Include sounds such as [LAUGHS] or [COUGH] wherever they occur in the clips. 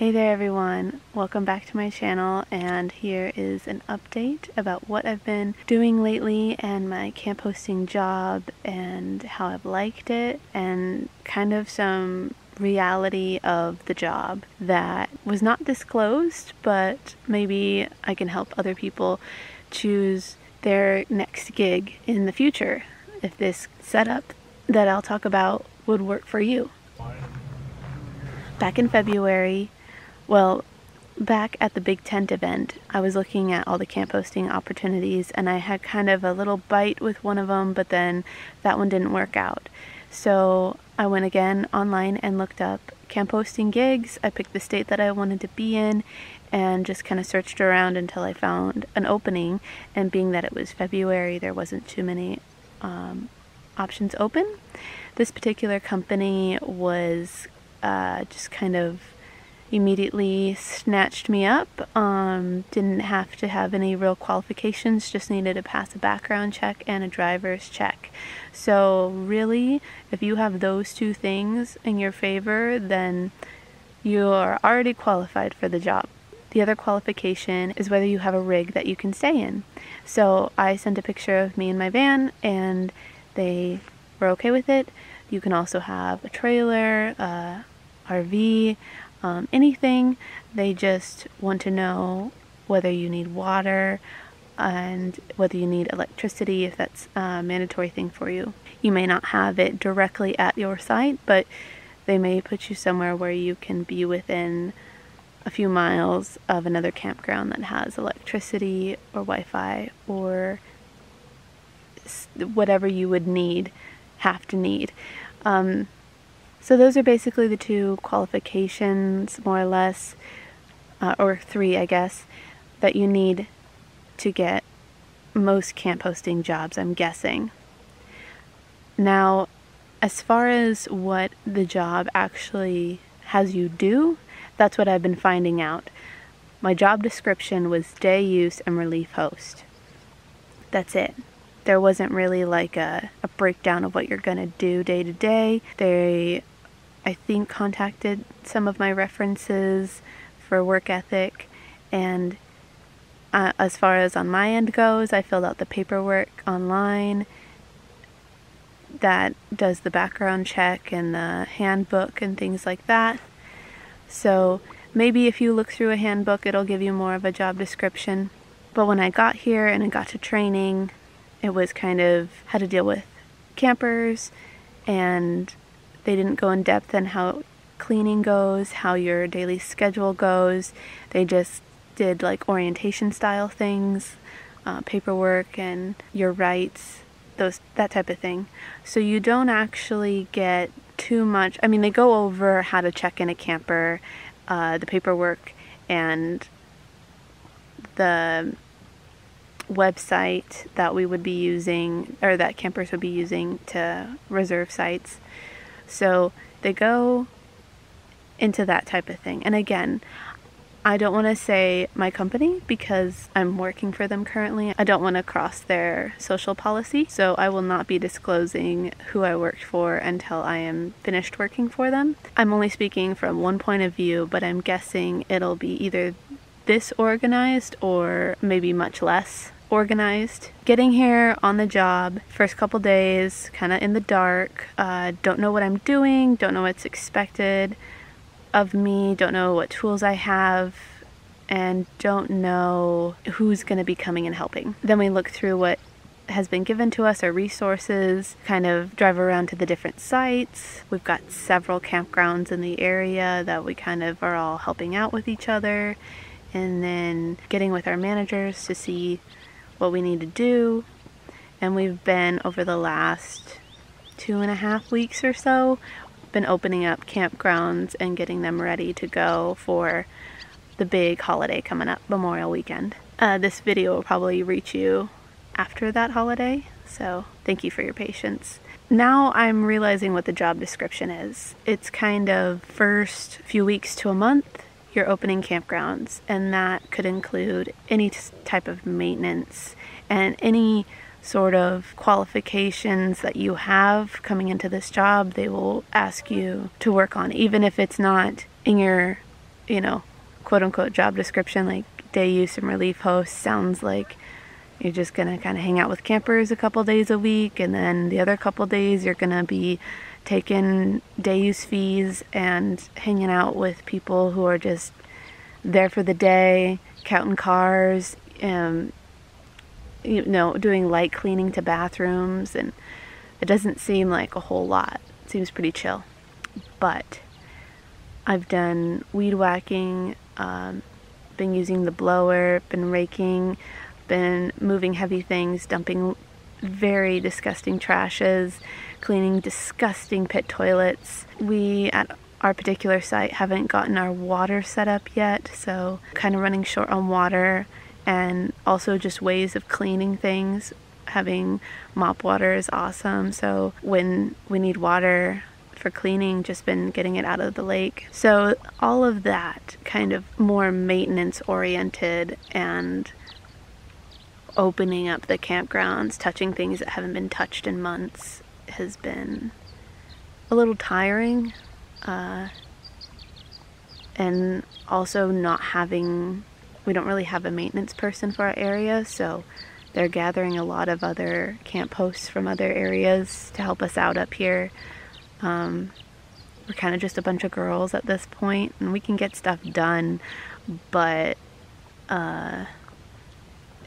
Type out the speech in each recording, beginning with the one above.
Hey there everyone, welcome back to my channel and here is an update about what I've been doing lately and my camp hosting job and how I've liked it and kind of some reality of the job that was not disclosed but maybe I can help other people choose their next gig in the future if this setup that I'll talk about would work for you. Back in February, well, back at the Big Tent event, I was looking at all the camp hosting opportunities and I had kind of a little bite with one of them, but then that one didn't work out. So I went again online and looked up camp hosting gigs. I picked the state that I wanted to be in and just kind of searched around until I found an opening. And being that it was February, there wasn't too many um, options open. This particular company was uh, just kind of immediately snatched me up. Um, didn't have to have any real qualifications, just needed to pass a background check and a driver's check. So, really, if you have those two things in your favor, then you are already qualified for the job. The other qualification is whether you have a rig that you can stay in. So, I sent a picture of me in my van and they were okay with it. You can also have a trailer, uh, RV, um, anything. They just want to know whether you need water and whether you need electricity if that's a mandatory thing for you. You may not have it directly at your site, but they may put you somewhere where you can be within a few miles of another campground that has electricity or Wi-Fi or whatever you would need, have to need. Um, so those are basically the two qualifications, more or less, uh, or three, I guess, that you need to get most camp hosting jobs, I'm guessing. Now, as far as what the job actually has you do, that's what I've been finding out. My job description was day use and relief host. That's it there wasn't really like a, a breakdown of what you're to do day to day. They, I think, contacted some of my references for work ethic. And uh, as far as on my end goes, I filled out the paperwork online that does the background check and the handbook and things like that. So maybe if you look through a handbook, it'll give you more of a job description. But when I got here and I got to training, it was kind of how to deal with campers, and they didn't go in depth on how cleaning goes, how your daily schedule goes. They just did like orientation style things, uh, paperwork, and your rights, those that type of thing. So you don't actually get too much. I mean, they go over how to check in a camper, uh, the paperwork, and the website that we would be using or that campers would be using to reserve sites. So they go into that type of thing. And again, I don't want to say my company because I'm working for them currently. I don't want to cross their social policy, so I will not be disclosing who I worked for until I am finished working for them. I'm only speaking from one point of view, but I'm guessing it'll be either this organized or maybe much less organized. Getting here on the job, first couple days, kind of in the dark, uh, don't know what I'm doing, don't know what's expected of me, don't know what tools I have, and don't know who's going to be coming and helping. Then we look through what has been given to us, our resources, kind of drive around to the different sites. We've got several campgrounds in the area that we kind of are all helping out with each other, and then getting with our managers to see what we need to do. And we've been, over the last two and a half weeks or so, been opening up campgrounds and getting them ready to go for the big holiday coming up, Memorial Weekend. Uh, this video will probably reach you after that holiday, so thank you for your patience. Now I'm realizing what the job description is. It's kind of first few weeks to a month, your opening campgrounds, and that could include any type of maintenance and any sort of qualifications that you have coming into this job, they will ask you to work on, even if it's not in your you know, quote unquote job description, like day use and relief host, sounds like you're just gonna kind of hang out with campers a couple days a week, and then the other couple days you're gonna be taking day use fees and hanging out with people who are just there for the day, counting cars, um, you know, doing light cleaning to bathrooms, and it doesn't seem like a whole lot. It seems pretty chill. But I've done weed whacking, um, been using the blower, been raking, been moving heavy things, dumping very disgusting trashes, cleaning disgusting pit toilets. We at our particular site haven't gotten our water set up yet, so kind of running short on water and also just ways of cleaning things. Having mop water is awesome, so when we need water, for cleaning, just been getting it out of the lake. So, all of that kind of more maintenance oriented and opening up the campgrounds, touching things that haven't been touched in months has been a little tiring. Uh, and also not having, we don't really have a maintenance person for our area, so they're gathering a lot of other camp hosts from other areas to help us out up here. Um, we're kind of just a bunch of girls at this point, and we can get stuff done, but uh,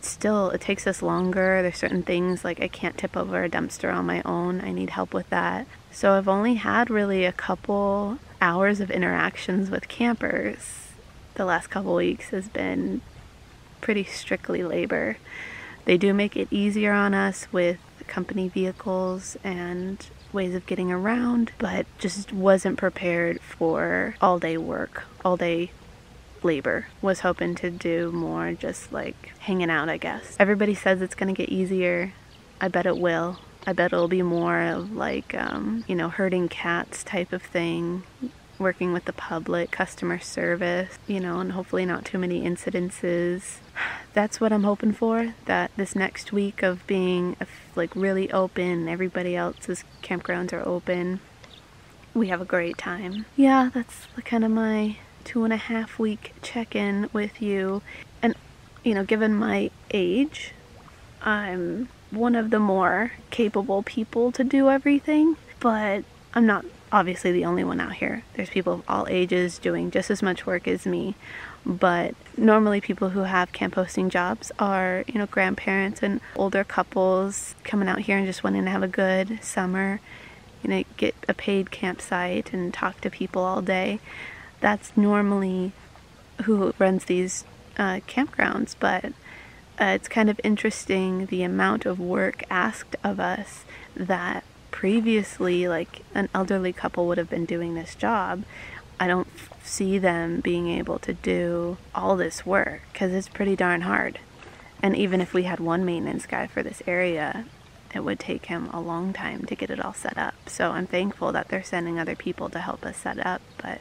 it's still it takes us longer. There's certain things like I can't tip over a dumpster on my own. I need help with that. So I've only had really a couple hours of interactions with campers. The last couple weeks has been pretty strictly labor. They do make it easier on us with company vehicles and ways of getting around, but just wasn't prepared for all day work, all day labor. Was hoping to do more just like hanging out, I guess. Everybody says it's to get easier. I bet it will. I bet it'll be more of like, um, you know, herding cats type of thing, working with the public, customer service, you know, and hopefully not too many incidences. [SIGHS] That's what I'm hoping for. That this next week of being like really open, everybody else's campgrounds are open. We have a great time. Yeah, that's kind of my two and a half week check in with you. And, you know, given my age, I'm one of the more capable people to do everything, but I'm not obviously the only one out here. There's people of all ages doing just as much work as me. But normally people who have camp hosting jobs are, you know, grandparents and older couples coming out here and just wanting to have a good summer, you know, get a paid campsite and talk to people all day. That's normally who runs these uh, campgrounds, but uh, it's kind of interesting the amount of work asked of us that previously like an elderly couple would have been doing this job. I don't see them being able to do all this work because it's pretty darn hard. And even if we had one maintenance guy for this area it would take him a long time to get it all set up so i'm thankful that they're sending other people to help us set up but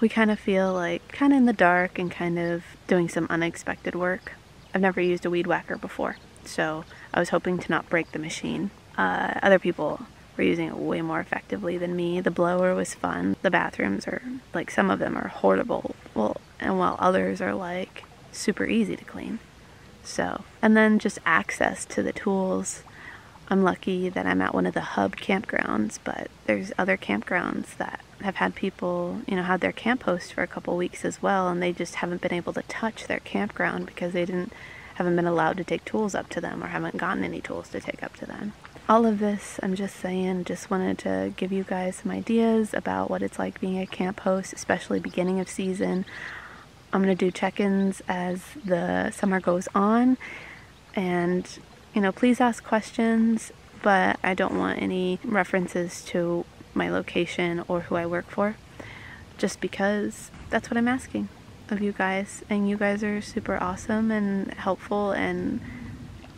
we kind of feel like kind of in the dark and kind of doing some unexpected work i've never used a weed whacker before so i was hoping to not break the machine uh, other people were using it way more effectively than me. The blower was fun. The bathrooms are like some of them are horrible. Well, and while others are like super easy to clean. So, and then just access to the tools. I'm lucky that I'm at one of the hub campgrounds, but there's other campgrounds that have had people, you know, had their camp host for a couple weeks as well, and they just haven't been able to touch their campground because they didn't haven't been allowed to take tools up to them or haven't gotten any tools to take up to them all of this, I'm just saying, just wanted to give you guys some ideas about what it's like being a camp host, especially beginning of season. I'm going to do check ins as the summer goes on. And, you know, please ask questions, but I don't want any references to my location or who I work for, just because that's what I'm asking of you guys. And you guys are super awesome and helpful and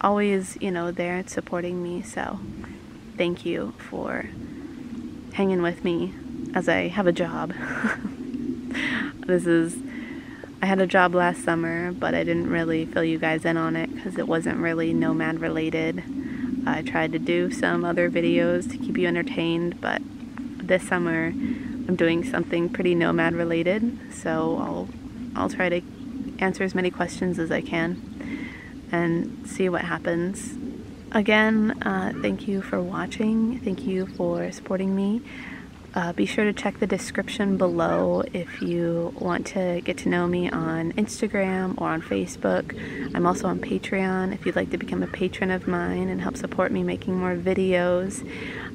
always, you know, there supporting me. So thank you for hanging with me as I have a job. [LAUGHS] this is, I had a job last summer, but I didn't really fill you guys in on it because it wasn't really nomad related. I tried to do some other videos to keep you entertained, but this summer I'm doing something pretty nomad related, so I'll I'll try to answer as many questions as I can and see what happens. Again, uh, thank you for watching. Thank you for supporting me. Uh, be sure to check the description below if you want to get to know me on Instagram or on Facebook. I'm also on Patreon if you'd like to become a patron of mine and help support me making more videos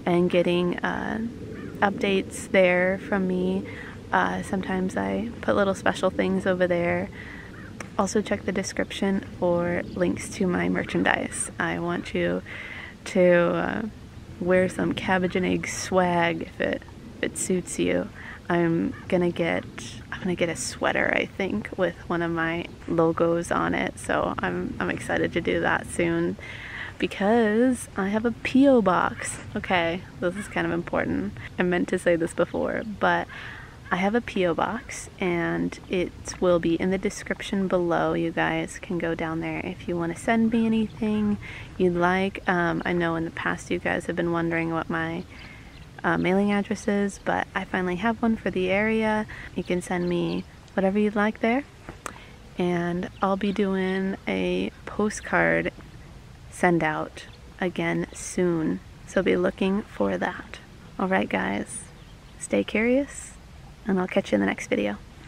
and getting uh, updates there from me. Uh, sometimes I put little special things over there. Also, check the description for links to my merchandise. I want you to uh, wear some cabbage and egg swag if it it suits you. I'm gonna get I'm gonna get a sweater I think with one of my logos on it. So I'm I'm excited to do that soon because I have a PO box. Okay, this is kind of important. I meant to say this before, but I have a P.O. box and it will be in the description below. You guys can go down there if you want to send me anything you'd like. Um, I know in the past you guys have been wondering what my uh, mailing addresses, but I finally have one for the area. You can send me whatever you'd like there. And I'll be doing a postcard send out again soon. So be looking for that. Alright, guys, stay curious, and I'll catch you in the next video.